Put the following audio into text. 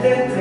dentro